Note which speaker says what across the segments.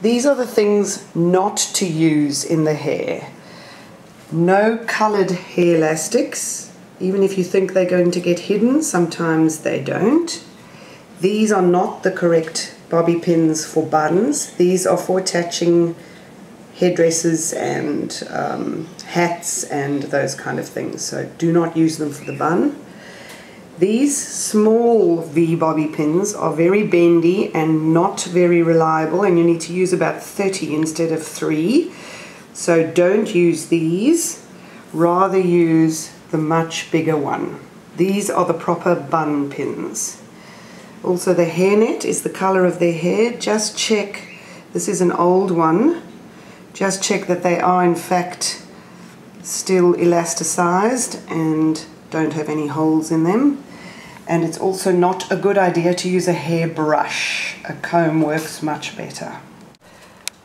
Speaker 1: These are the things not to use in the hair. No coloured hair elastics, even if you think they're going to get hidden, sometimes they don't. These are not the correct bobby pins for buns. These are for attaching headdresses and um, hats and those kind of things. So do not use them for the bun. These small V bobby pins are very bendy and not very reliable and you need to use about 30 instead of 3. So don't use these, rather use the much bigger one. These are the proper bun pins. Also the hairnet is the color of their hair. Just check, this is an old one, just check that they are in fact still elasticized and don't have any holes in them and it's also not a good idea to use a hairbrush. A comb works much better.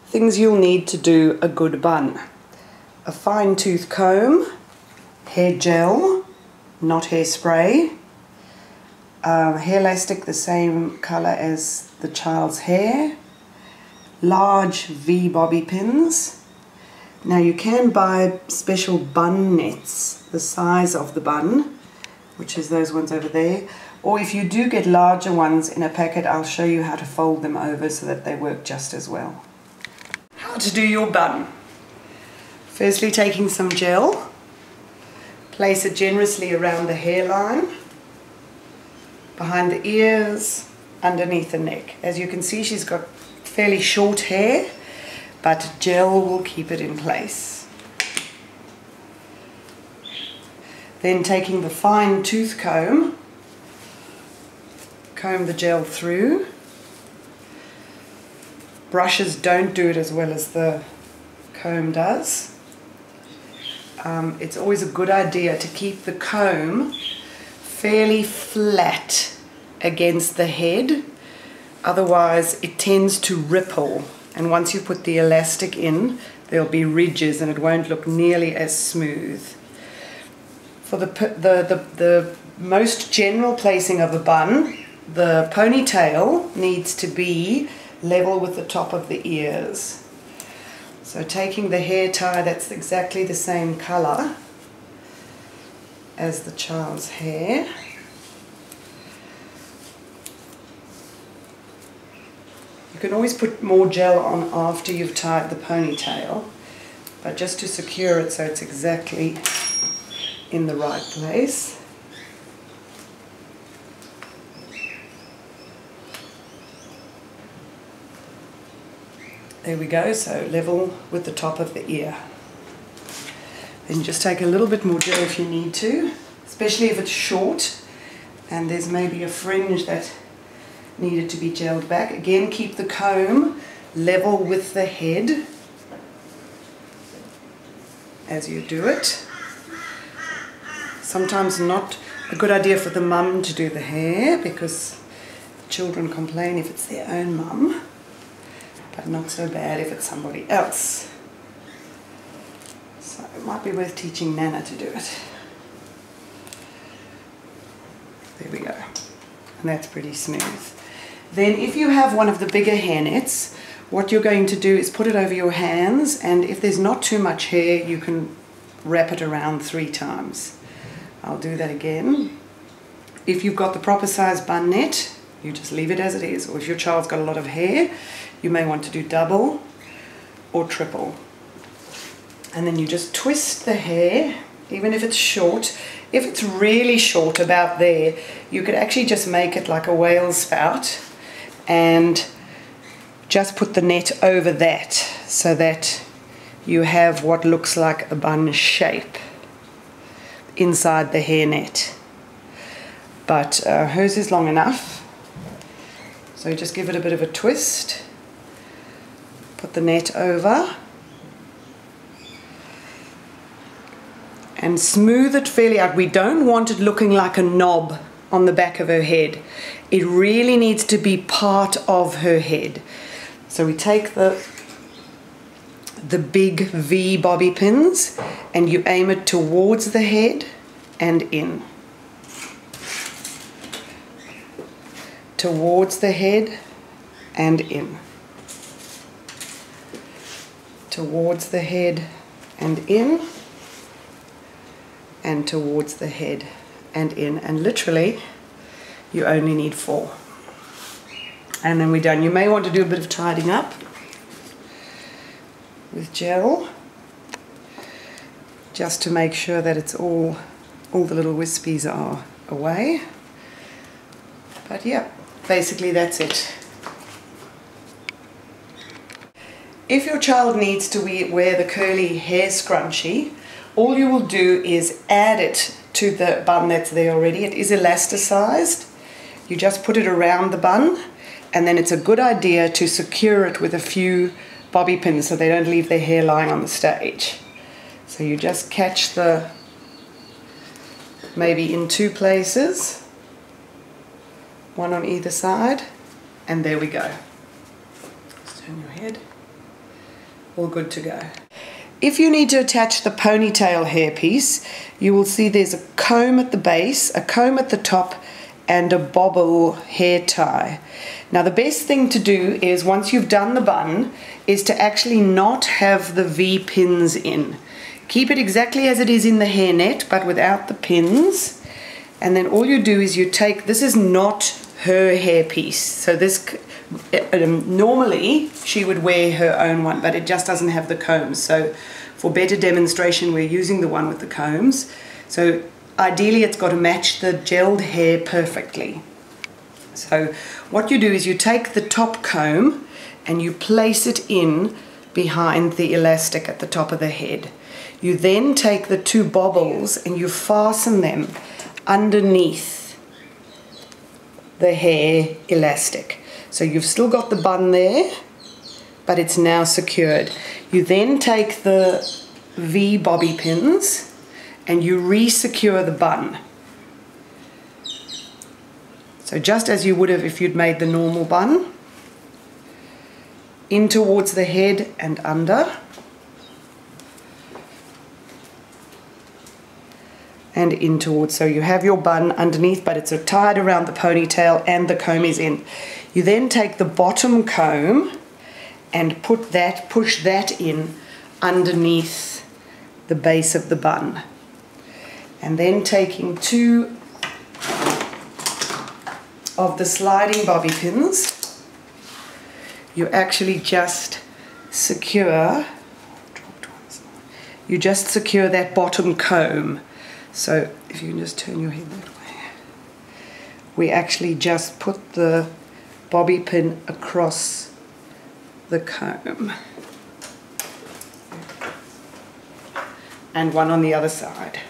Speaker 1: Things you'll need to do a good bun. A fine tooth comb, hair gel, not hairspray, um, hair elastic the same color as the child's hair, large V bobby pins. Now you can buy special bun nets the size of the bun which is those ones over there. Or if you do get larger ones in a packet, I'll show you how to fold them over so that they work just as well. How to do your bun. Firstly, taking some gel, place it generously around the hairline, behind the ears, underneath the neck. As you can see, she's got fairly short hair, but gel will keep it in place. Then taking the fine tooth comb, comb the gel through. Brushes don't do it as well as the comb does. Um, it's always a good idea to keep the comb fairly flat against the head otherwise it tends to ripple and once you put the elastic in there'll be ridges and it won't look nearly as smooth for the, the, the, the most general placing of a bun, the ponytail needs to be level with the top of the ears. So taking the hair tie that's exactly the same color as the child's hair. You can always put more gel on after you've tied the ponytail, but just to secure it so it's exactly in the right place. There we go, so level with the top of the ear. Then just take a little bit more gel if you need to, especially if it's short and there's maybe a fringe that needed to be gelled back. Again, keep the comb level with the head as you do it sometimes not a good idea for the mum to do the hair because the children complain if it's their own mum, but not so bad if it's somebody else. So it might be worth teaching Nana to do it. There we go. And that's pretty smooth. Then if you have one of the bigger hair nets, what you're going to do is put it over your hands and if there's not too much hair, you can wrap it around three times. I'll do that again. If you've got the proper size bun net, you just leave it as it is. Or if your child's got a lot of hair, you may want to do double or triple. And then you just twist the hair, even if it's short. If it's really short about there, you could actually just make it like a whale spout and just put the net over that so that you have what looks like a bun shape inside the hairnet. But uh, hers is long enough. So just give it a bit of a twist. Put the net over. And smooth it fairly out. We don't want it looking like a knob on the back of her head. It really needs to be part of her head. So we take the the big V bobby pins and you aim it towards the head and in. Towards the head and in. towards the head and in. And towards the head and in. And literally you only need four. And then we're done. You may want to do a bit of tidying up with gel just to make sure that it's all all the little wispies are away but yeah basically that's it if your child needs to wear the curly hair scrunchie all you will do is add it to the bun that's there already. It is elasticized. You just put it around the bun and then it's a good idea to secure it with a few bobby pins so they don't leave their hair lying on the stage. So you just catch the maybe in two places, one on either side, and there we go. Just turn your head. All good to go. If you need to attach the ponytail hairpiece, you will see there's a comb at the base, a comb at the top, and a bobble hair tie. Now the best thing to do is once you've done the bun is to actually not have the V pins in. Keep it exactly as it is in the hairnet but without the pins and then all you do is you take, this is not her hairpiece so this um, normally she would wear her own one, but it just doesn't have the combs. So for better demonstration, we're using the one with the combs. So ideally it's got to match the gelled hair perfectly. So what you do is you take the top comb and you place it in behind the elastic at the top of the head. You then take the two bobbles and you fasten them underneath the hair elastic. So you've still got the bun there, but it's now secured. You then take the V bobby pins and you re-secure the bun. So just as you would have if you'd made the normal bun, in towards the head and under. and in towards so you have your bun underneath but it's tied around the ponytail and the comb is in you then take the bottom comb and put that, push that in underneath the base of the bun. And then taking two of the sliding bobby pins, you actually just secure, you just secure that bottom comb. So if you can just turn your head that way, we actually just put the bobby pin across the comb. And one on the other side.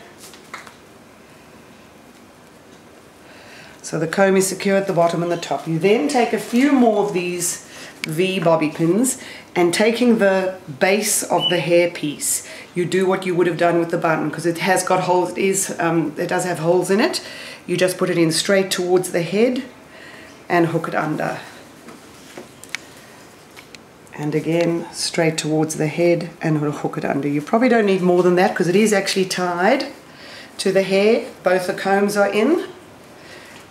Speaker 1: So the comb is secure at the bottom and the top. You then take a few more of these V bobby pins and taking the base of the hair piece, you do what you would have done with the button because it has got holes, it, is, um, it does have holes in it. You just put it in straight towards the head and hook it under. And again, straight towards the head and hook it under. You probably don't need more than that because it is actually tied to the hair. Both the combs are in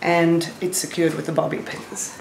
Speaker 1: and it's secured with the bobby pins.